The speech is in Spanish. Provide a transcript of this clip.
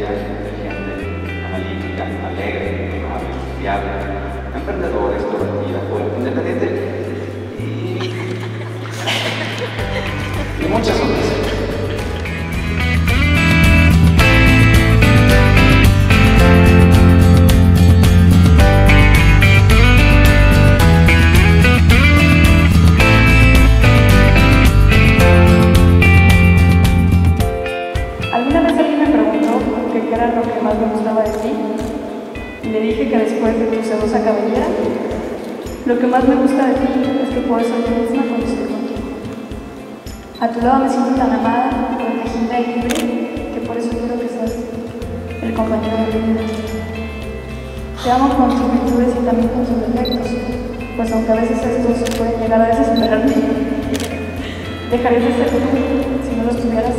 bellas, inteligentes, analíticas, alegres, amables, fiables, emprendedores, proactivas, independientes y, y muchas otras. Preguntó que qué era lo que más me gustaba de ti y le dije que después de tu sedosa cabellera, lo que más me gusta de ti es que puedo ser yo misma cuando estoy contigo. A tu lado me siento tan amada, protegida y libre que por eso quiero que seas el compañero de mi vida. Te amo con tus virtudes y también con tus defectos, pues aunque a veces estos pueden llegar a desesperarme, dejarías de ser tú si no lo estuvieras